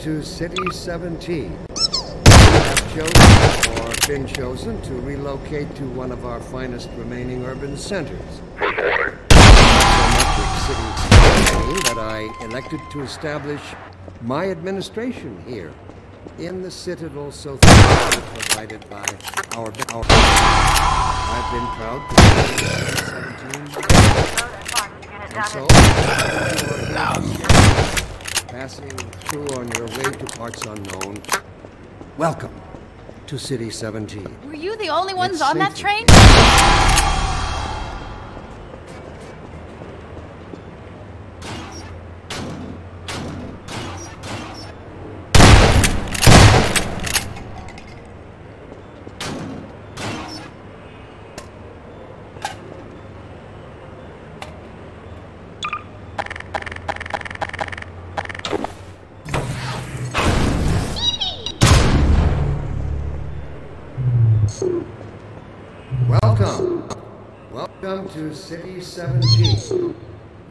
To City 17. You have chosen or been chosen to relocate to one of our finest remaining urban centers. Much of City 17 that I elected to establish my administration here in the citadel so thoroughly provided by our, our I've been proud to be 17 and so, passing through on your way to parts unknown, welcome to City 17. Were you the only ones It's on that train? Welcome. Welcome to City 17.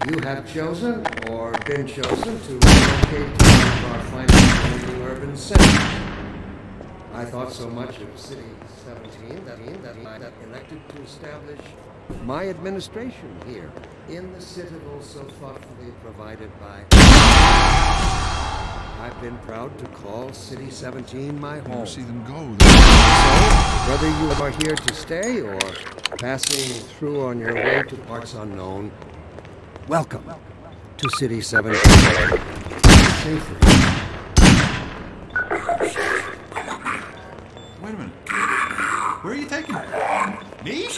You have chosen or been chosen to relocate to one of our finest remaining urban centers. I thought so much of City 17 that, that I that elected to establish my administration here in the citadel so thoughtfully provided by. I've been proud to call City 17 my home. Never see them go. So, whether you are here to stay or passing through on your way to parts unknown, welcome to City 17. Safely. Wait a minute. Where are you taking me? Me?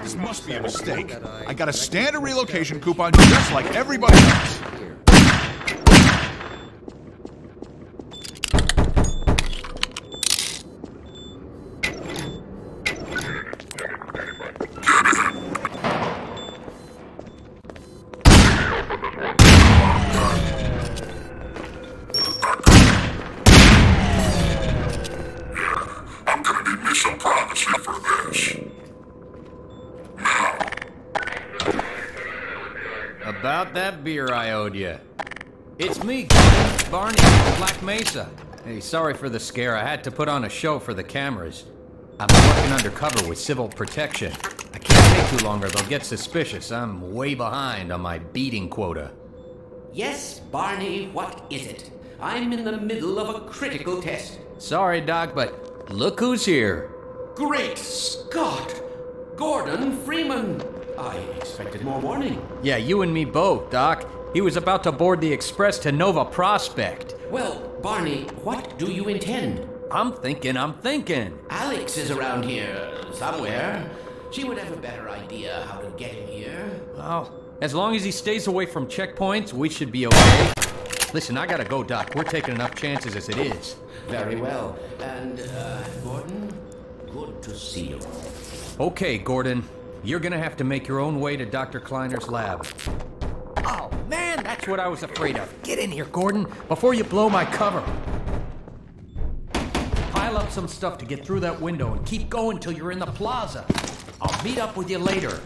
This must be a mistake. I got a standard relocation coupon just like everybody else. You. It's me, Barney, from Black Mesa. Hey, sorry for the scare. I had to put on a show for the cameras. I'm working undercover with civil protection. I can't take too long or they'll get suspicious. I'm way behind on my beating quota. Yes, Barney, what is it? I'm in the middle of a critical test. Sorry, Doc, but look who's here. Great Scott! Gordon Freeman! I expected more warning. Yeah, you and me both, Doc. He was about to board the express to Nova Prospekt. Well, Barney, what do you intend? I'm thinking, I'm thinking. Alyx is around here somewhere. She would have a better idea how to get him here. Well, as long as he stays away from checkpoints, we should be okay. Listen, I gotta go, Doc. We're taking enough chances as it is. Very well. And, uh, Gordon, good to see you. Okay, Gordon. You're gonna have to make your own way to Dr. Kleiner's lab. Oh, man, that's what I was afraid of. Get in here, Gordon, before you blow my cover. Pile up some stuff to get through that window and keep going till you're in the plaza. I'll meet up with you later.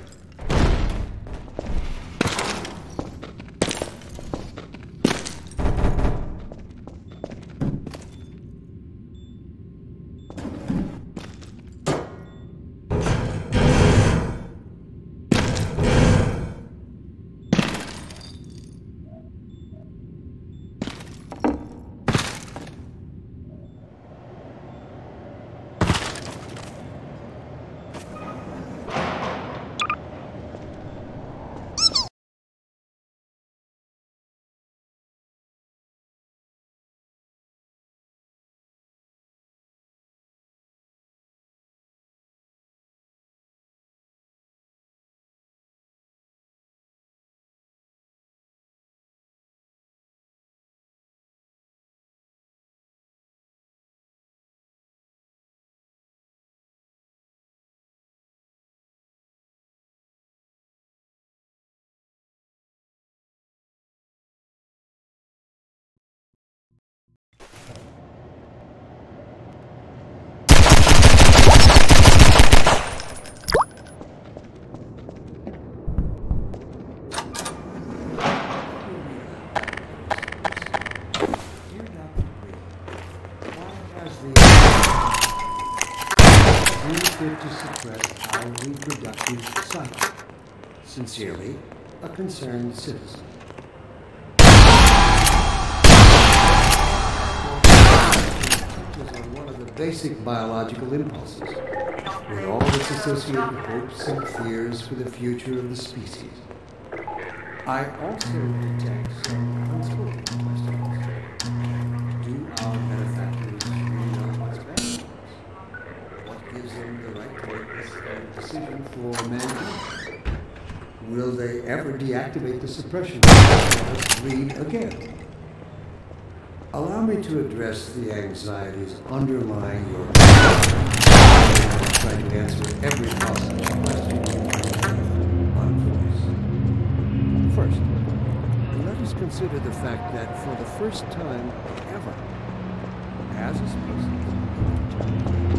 Our reproductive cycle. Sincerely, a concerned citizen. On one of the basic biological impulses, with all its associated hopes and fears for the future of the species. I also detect decision for mankind? Will they ever deactivate the suppression and let us breed again? Allow me to address the anxieties underlying your and try to answer every possible question. First, let us consider the fact that for the first time ever, as a inextricably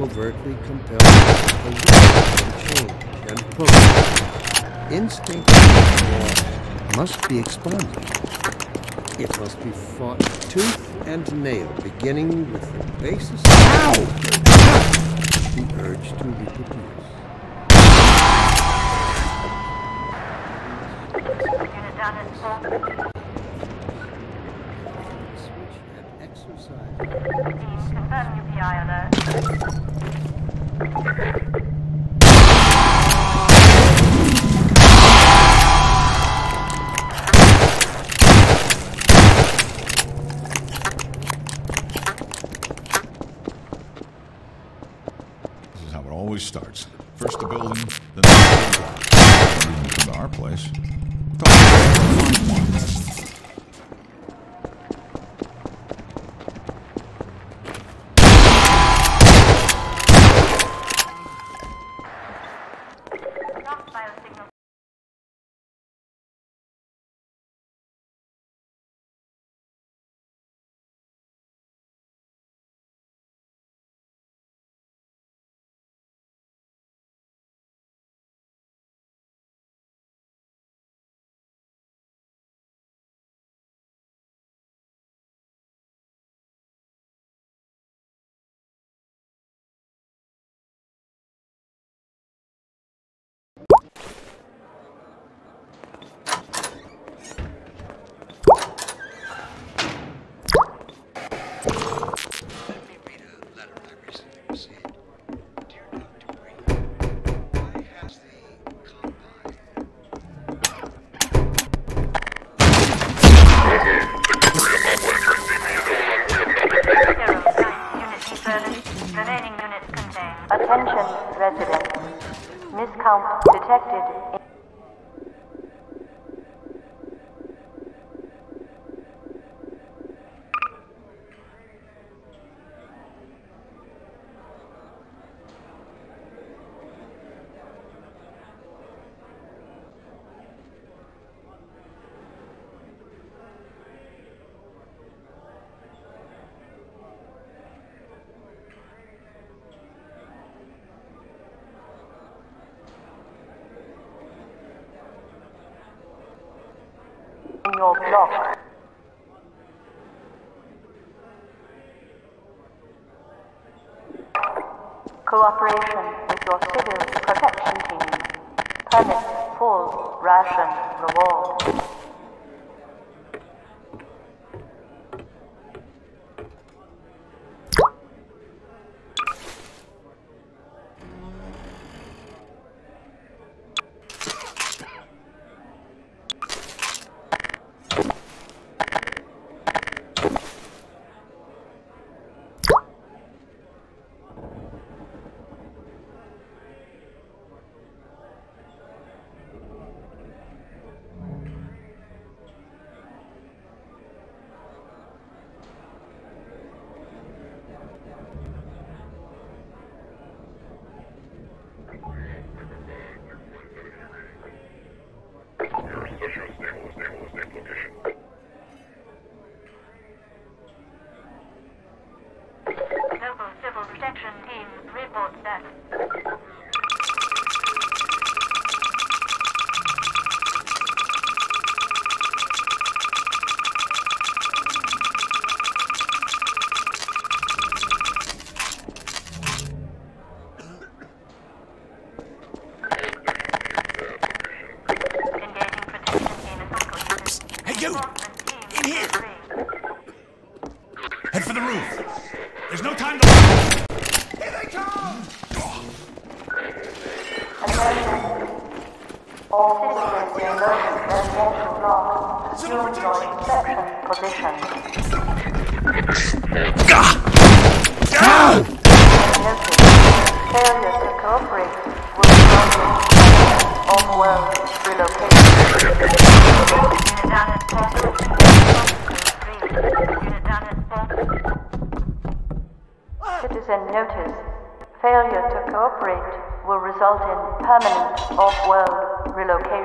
covertly compels us away from change and progress. Instinct, therefore, must be expanded. It must be fought tooth and nail, beginning with the basis of the urge to reproduce. Switch and exercise. This starts. First the building, then Cooperation with your civil protection team. Permit full ration reward.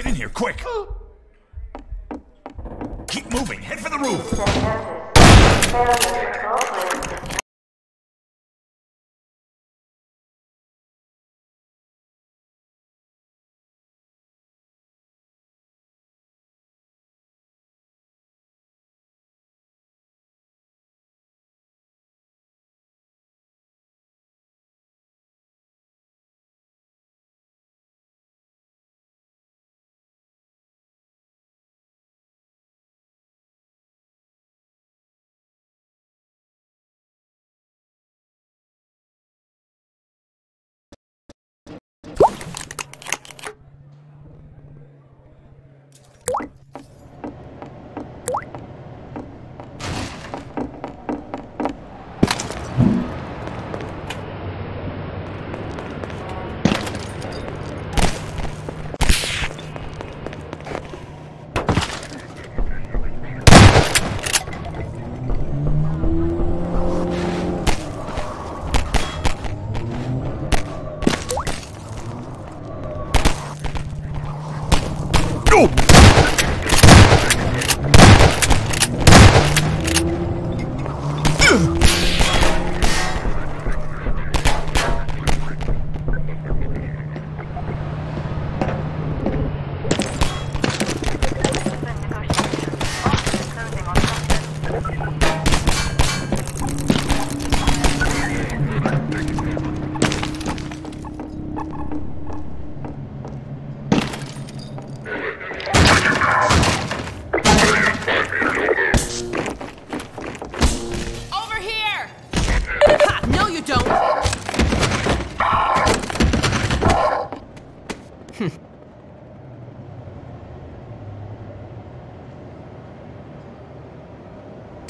Get in here, quick! Keep moving, head for the roof! you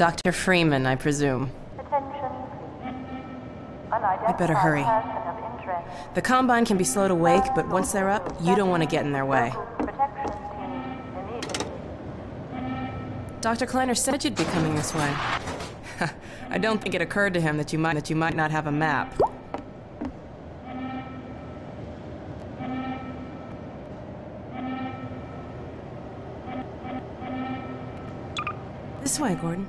Dr. Freeman, I presume. I better hurry. The Combine can be slow to wake, but once they're up, you don't want to get in their way. Dr. Kleiner said you'd be coming this way. I don't think it occurred to him that you might that you might not have a map. This way, Gordon.